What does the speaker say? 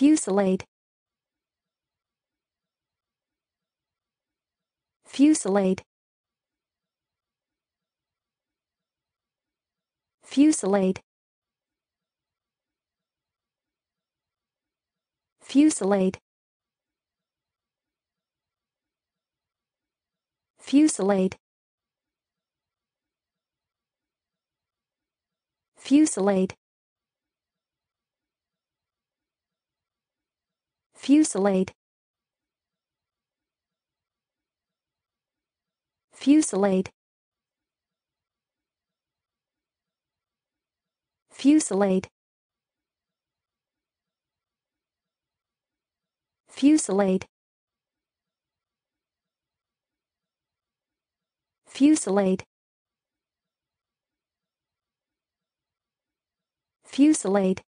Fusillade. Fusillade. Fusillade. Fusillade. Fusillade. Fusillade. Fusillade. Fusillade. Fusillade. Fusillade. Fusillade. Fusillade.